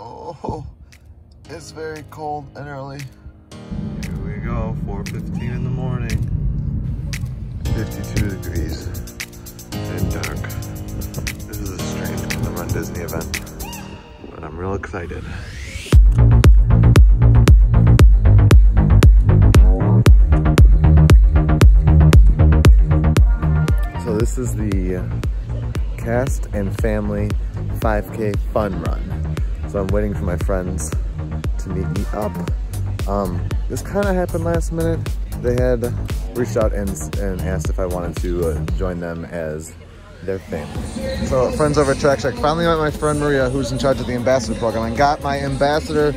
Oh, it's very cold and early. Here we go, 4.15 in the morning. 52 degrees and dark. This is a strange kind of Run Disney event, but I'm real excited. So this is the cast and family 5K fun run. So I'm waiting for my friends to meet me up. Um, this kind of happened last minute. They had reached out and, and asked if I wanted to uh, join them as their family. So friends over at Track Shack finally met my friend Maria, who's in charge of the ambassador program, and got my ambassador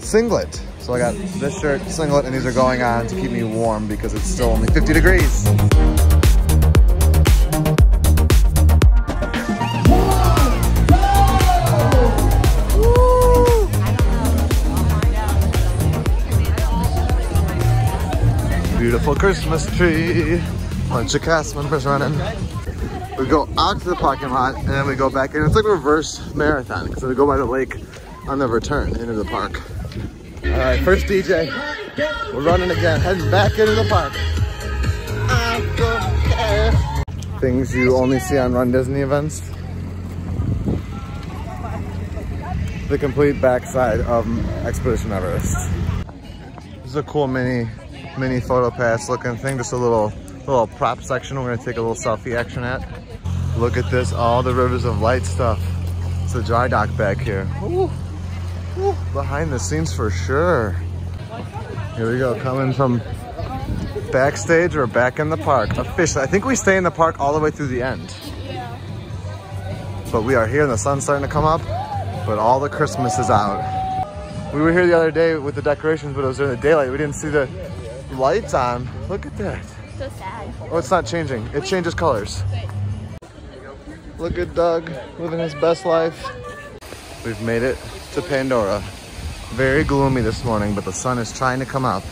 singlet. So I got this shirt, singlet, and these are going on to keep me warm because it's still only 50 degrees. Beautiful Christmas tree. Bunch of cast members running. We go out to the parking lot and then we go back in. It's like a reverse marathon because we go by the lake on the return into the park. All right, first DJ. We're running again, heading back into the park. Things you only see on Run Disney events. The complete backside of Expedition Everest. This is a cool mini mini photo pass looking thing, just a little little prop section we're gonna take a little selfie action at. Look at this, all the Rivers of Light stuff. It's a dry dock back here. Ooh, ooh, behind the scenes for sure. Here we go, coming from backstage or back in the park. Officially, I think we stay in the park all the way through the end. But we are here and the sun's starting to come up, but all the Christmas is out. We were here the other day with the decorations, but it was during the daylight. We didn't see the lights on. Look at that. So sad. Oh, it's not changing. It changes colors. Look at Doug living his best life. We've made it to Pandora. Very gloomy this morning, but the sun is trying to come up.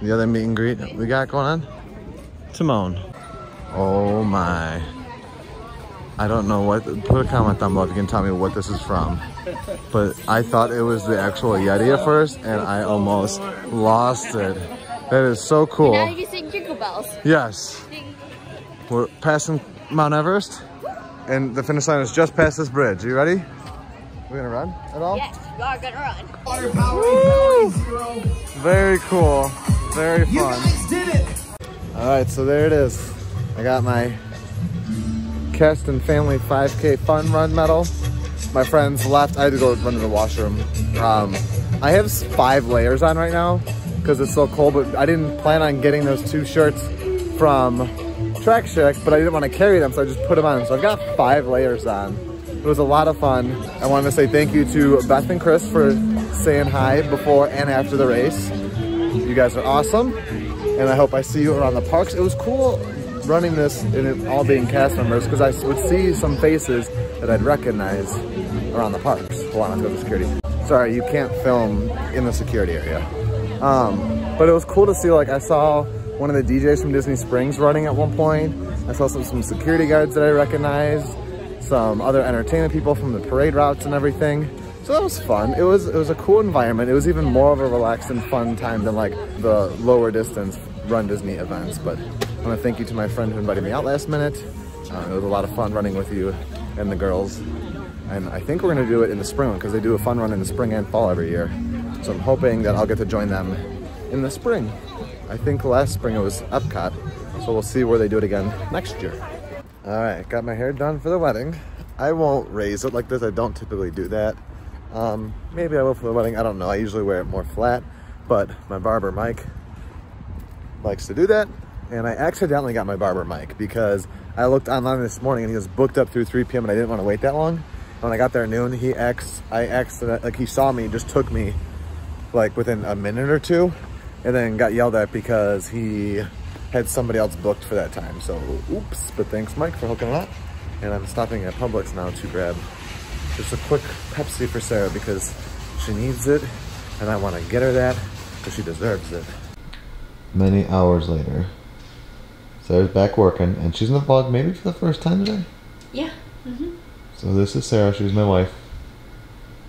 The other meet and greet we got going on? Timon. Oh my. I don't know what, put a comment down below if you can tell me what this is from. But I thought it was the actual Yeti at first and I almost lost it. That is so cool. Now you sing jingle bells. Yes. We're passing Mount Everest and the finish line is just past this bridge. Are you ready? We're gonna run at all? Yes, we are gonna run. Water power zero. Very cool. Very fun. You guys did it! All right, so there it is. I got my Cast and Family 5K Fun Run medal. My friends left. I had to go run to the washroom. Um, I have five layers on right now because it's so cold, but I didn't plan on getting those two shirts from Track Shack, but I didn't want to carry them, so I just put them on. So I've got five layers on. It was a lot of fun. I wanted to say thank you to Beth and Chris for saying hi before and after the race. You guys are awesome, and I hope I see you around the parks. It was cool running this and all being cast members because I would see some faces that I'd recognize around the parks. Hold on, let's go to security. Sorry, you can't film in the security area. Um, but it was cool to see, like I saw one of the DJs from Disney Springs running at one point. I saw some, some security guards that I recognized, some other entertainment people from the parade routes and everything. So that was fun. It was it was a cool environment. It was even more of a relaxed and fun time than like the lower distance Run Disney events. But I want to thank you to my friend who invited me out last minute. Uh, it was a lot of fun running with you and the girls. And I think we're gonna do it in the spring because they do a fun run in the spring and fall every year. So I'm hoping that I'll get to join them in the spring. I think last spring it was Epcot. So we'll see where they do it again next year. All right, got my hair done for the wedding. I won't raise it like this. I don't typically do that. Um, maybe I will for the wedding. I don't know. I usually wear it more flat, but my barber, Mike, likes to do that. And I accidentally got my barber, Mike, because I looked online this morning and he was booked up through 3 p.m. and I didn't want to wait that long. When I got there at noon, he ex, I accident, like he saw me, just took me like within a minute or two and then got yelled at because he had somebody else booked for that time. So oops, but thanks Mike for hooking it up. And I'm stopping at Publix now to grab just a quick Pepsi for Sarah because she needs it and I want to get her that because she deserves it. Many hours later, Sarah's back working and she's in the vlog maybe for the first time today. Yeah. Mhm. So this is Sarah, she's my wife.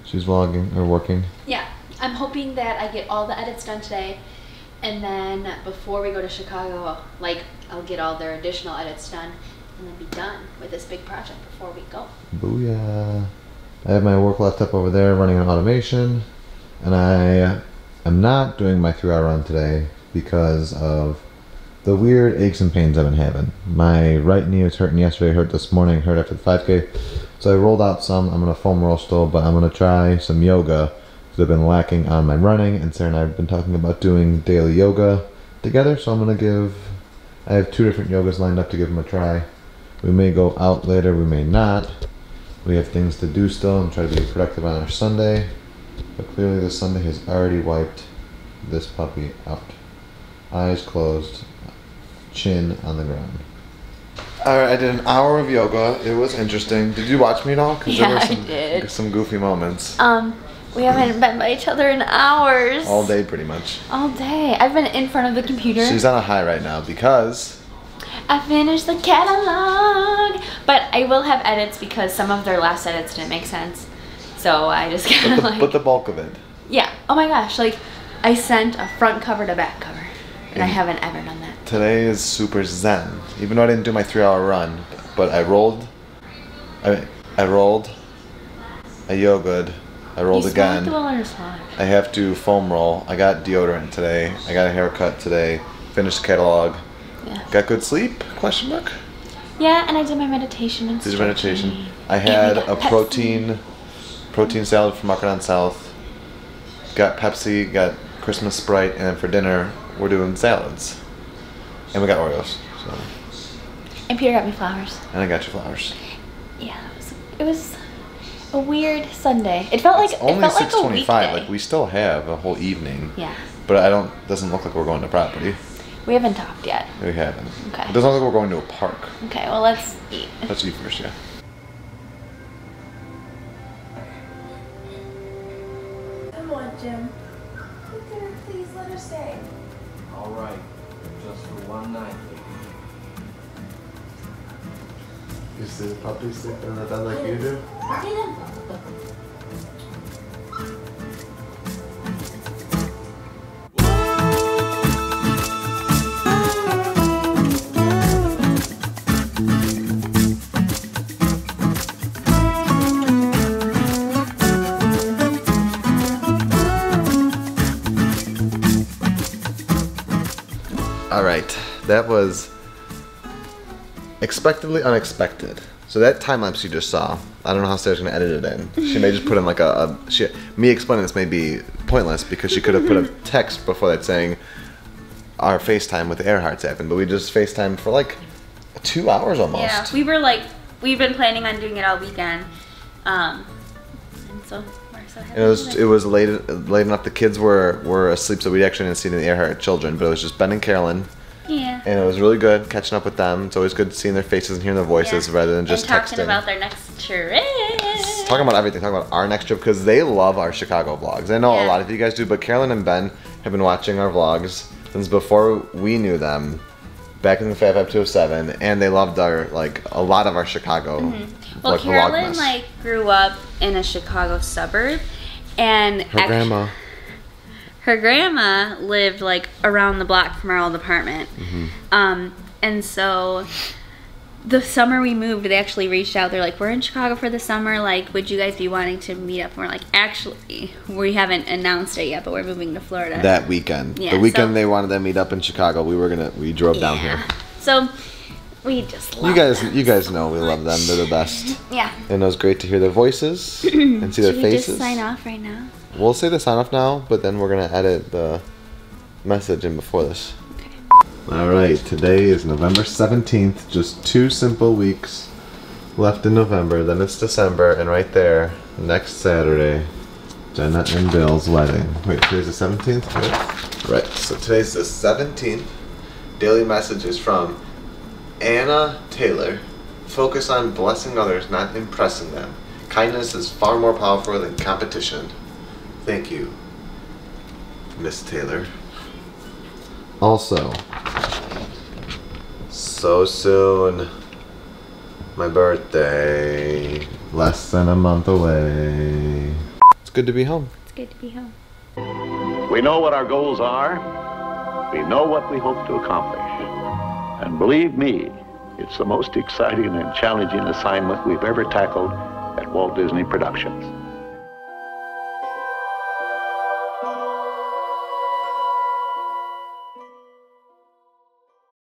She's vlogging or working. Yeah, I'm hoping that I get all the edits done today, and then before we go to Chicago, like I'll get all their additional edits done, and then be done with this big project before we go. Booyah. I have my work laptop over there running on automation, and I am not doing my three hour run today because of the weird aches and pains I've been having. My right knee was hurting yesterday, hurt this morning, hurt after the 5K. So I rolled out some. I'm gonna foam roll still, but I'm gonna try some yoga because I've been lacking on my running. And Sarah and I have been talking about doing daily yoga together. So I'm gonna give. I have two different yogas lined up to give them a try. We may go out later, we may not. We have things to do still and try to be productive on our Sunday. But clearly, this Sunday has already wiped this puppy out. Eyes closed, chin on the ground. Alright, I did an hour of yoga. It was interesting. Did you watch me at all? Because Yeah, there were I some, did. some goofy moments. Um, we haven't been by each other in hours. All day, pretty much. All day. I've been in front of the computer. She's on a high right now because I finished the catalog, but I will have edits because some of their last edits didn't make sense. So I just kind of like, but the bulk of it. yeah. Oh my gosh, like I sent a front cover to back cover, and I Mm. haven't ever done that. Today is super zen. Even though I didn't do my three hour run, but I rolled. I I rolled. I yogaed. I rolled you again. I was live. I have to foam roll. I got deodorant today. I got a haircut today. Finished the catalog. Yeah. Got good sleep? Question mark. Yeah, and I did my meditation and Did your meditation? I had a protein protein salad from Market on South. Got Pepsi, got Christmas Sprite, and then for dinner we're doing salads. And we got Oreos. So And Peter got me flowers. and I got you flowers. Yeah, it was, it was a weird Sunday. It felt like It's it only felt six like a twenty five. Like we still have a whole evening. yeah, But I don't doesn't look like we're going to property. we haven't talked yet. We haven't. Okay. It doesn't look like we're going to a park. Okay, well let's eat. Let's eat first, yeah. Puppy sleeping in the bed like you do? All right, that was expectedly unexpected. So that time lapse you just saw, I don't know how Sarah's gonna edit it in. She may just put in like a, a she, me explaining this may be pointless because she could have put a text before that saying our FaceTime with Erhardt's happened, but we just FaceTime for like two hours almost. Yeah, we were like, we've been planning on doing it all weekend. Um, and so so. And it was it was late late enough. The kids were were asleep, so we actually didn't see any Earhart children. But it was just Ben and Carolyn. And it was really good catching up with them. It's always good seeing their faces and hearing their voices Yeah. rather than just and talking texting. about their next trip. talking about everything, talking about our next trip because they love our Chicago vlogs. I know a lot of you guys do, but Carolyn and Ben have been watching our vlogs since before we knew them, back in the Fab Five Two Hundred Seven, and they loved our like a lot of our Chicago. Mm-hmm. Well, like, Carolyn Vlogmas. like grew up in a Chicago suburb, and her act- grandma. Her grandma lived like around the block from our old apartment. Mm-hmm. Um, and so the summer we moved, they actually reached out. They're like, "We're in Chicago for the summer. Like, would you guys be wanting to meet up?" And we're like, "Actually, we haven't announced it yet, but we're moving to Florida." That weekend, Yeah, the weekend so- they wanted to meet up in Chicago, we were gonna we drove down here. So we just love You guys, them you guys so know we love them. They're the best, Yeah. and it was great to hear their voices and see their Should we faces. just sign off right now? We'll say the sign off now, but then we're gonna edit the message in before this. Okay. All right, today is November 17th, just two simple weeks left in November, then it's December, and right there, next Saturday, Jenna and Bill's wedding. Wait, today's the 17th? Right, right so today's the 17th. Daily message is from Anna Taylor. Focus on blessing others, not impressing them. Kindness is far more powerful than competition. Thank you, Miss Taylor. Also, so soon, my birthday, less than a month away. It's good to be home. It's good to be home. We know what our goals are. We know what we hope to accomplish. And believe me, it's the most exciting and challenging assignment we've ever tackled at Walt Disney Productions.